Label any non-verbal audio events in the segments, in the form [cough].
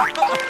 Oh,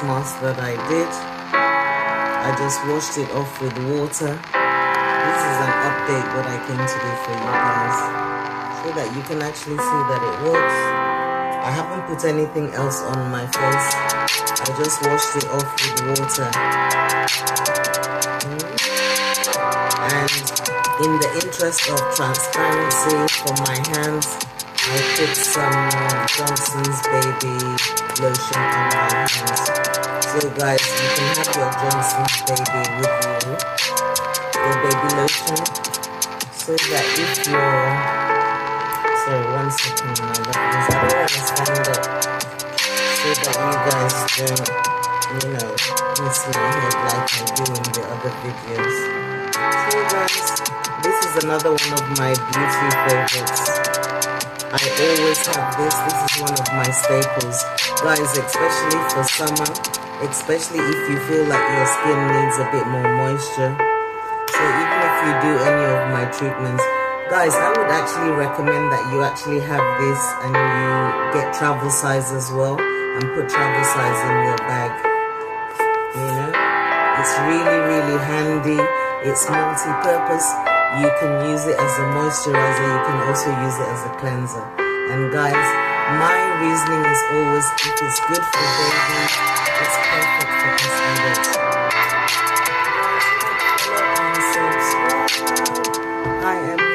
that I did. I just washed it off with water. This is an update what I came to do for you guys so that you can actually see that it works. I haven't put anything else on my face. I just washed it off with water. And in the interest of transparency for my hands, I put some Johnson's Baby lotion on my hands. So guys, you can have your Johnson's Baby with you, your baby lotion, so that if you're Sorry, one second, my I don't want to stand so that you guys don't, you know, miss my head like I do in the other videos. So guys, this is another one of my beauty favorites. I always have this. This is one of my staples. Guys, especially for summer, especially if you feel like your skin needs a bit more moisture. So even if you do any of my treatments, guys i would actually recommend that you actually have this and you get travel size as well and put travel size in your bag you know it's really really handy it's multi-purpose you can use it as a moisturizer you can also use it as a cleanser. And guys my reasoning is always if it's good for babies it's perfect for us adults I am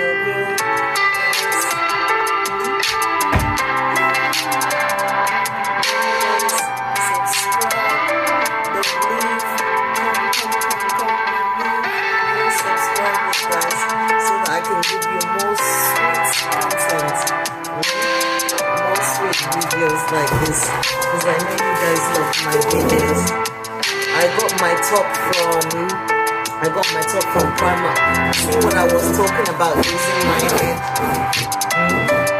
my videos. I got my top from I got my top from Primark. See what I was talking about using my head.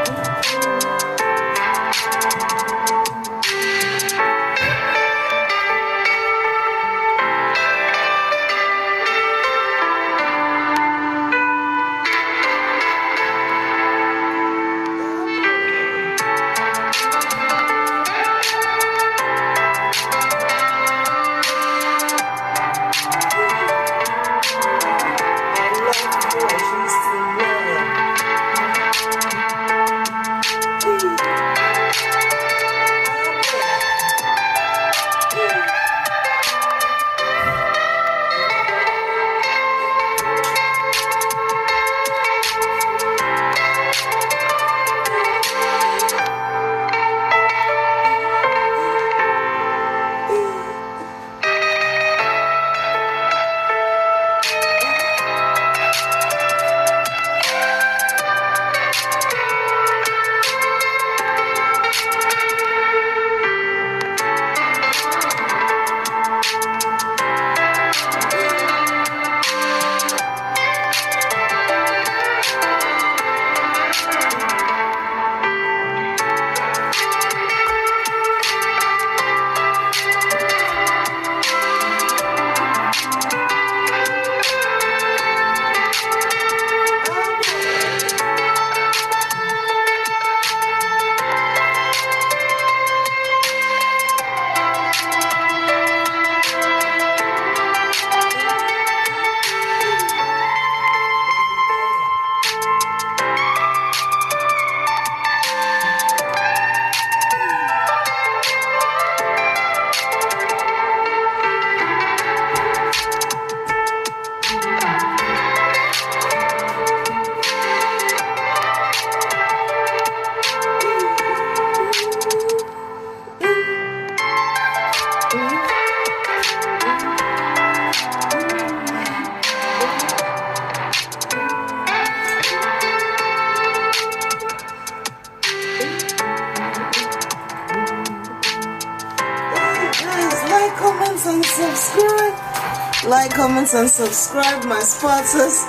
Like, comment, and subscribe, my spotters.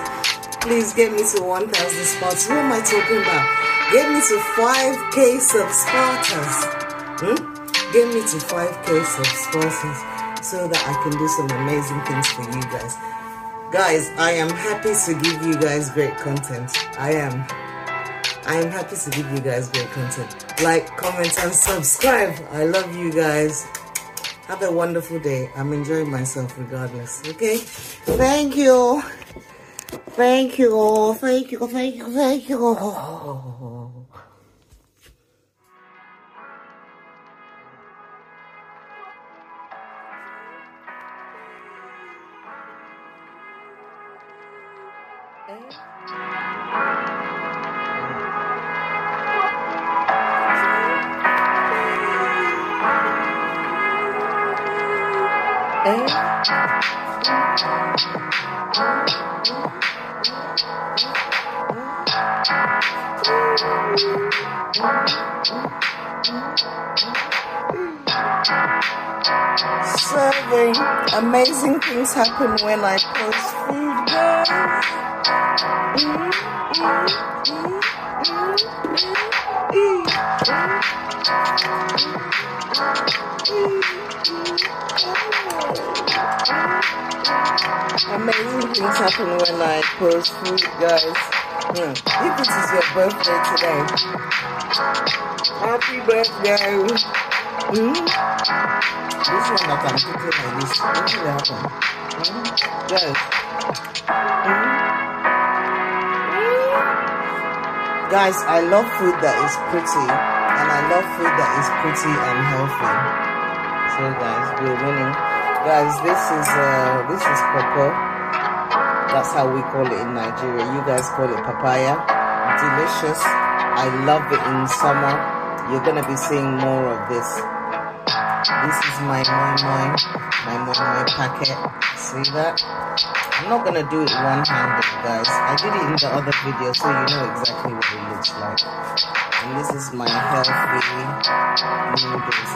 Please get me to 1,000 spots. What am I talking about? Get me to 5k subscribers. Hmm? Get me to 5k subscribers so that I can do some amazing things for you guys. Guys, I am happy to give you guys great content. I am. I am happy to give you guys great content. Like, comment, and subscribe. I love you guys have a wonderful day. I'm enjoying myself regardless. Okay? Thank you. Thank you. Thank you. Thank you. Thank you. Eh? Serving amazing things happen when I post food, guys. Things happen when I post food, guys. If this is your birthday today, happy birthday. Hmm? This one that I'm cooking like this, what will happen? Hmm? Guys. Hmm? Guys, I love food that is pretty, and I love food that is pretty and healthy. So, guys, we're winning. Guys, this is uh, this is pawpaw. That's how we call it in Nigeria. You guys call it papaya. Delicious. I love it in summer. You're gonna be seeing more of this. This is my moi moi, my moi moi packet. See that? I'm not gonna do it one-handed, guys. I did it in the other video, so you know exactly what it looks like. And this is my healthy noodles.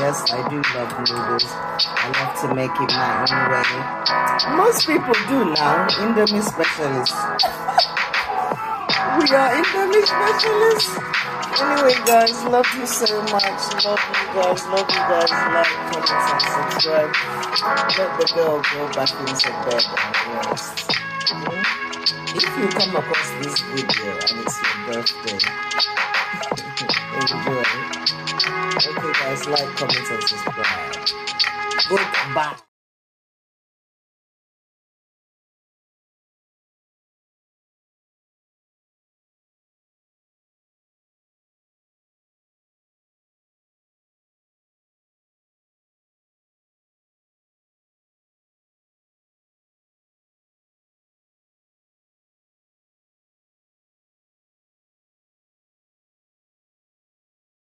Yes, I do love noodles. I love to make it my own way. Most people do now. Indomie specialists. [laughs] we are Indomie specialists. Anyway, guys, love you so much. Love you guys. Love you guys. Like, comment, and subscribe. Let the girl go back into bed and rest. If you come across this video and it's your birthday, [laughs] enjoy. Okay, guys, like, comment, and subscribe. Goodbye.